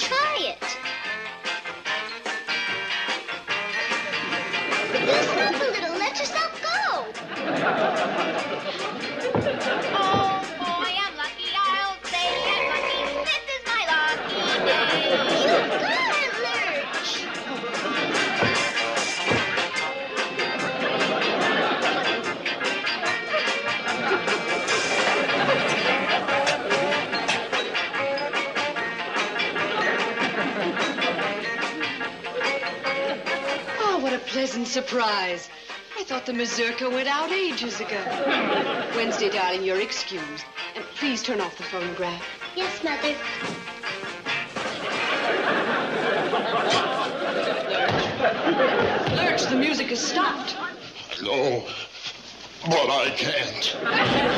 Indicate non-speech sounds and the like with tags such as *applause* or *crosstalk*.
try it. What a pleasant surprise. I thought the mazurka went out ages ago. *laughs* Wednesday, darling, you're excused. And please turn off the phonograph. Yes, Mother. Lurch, the music has stopped. I know, but I can't. *laughs*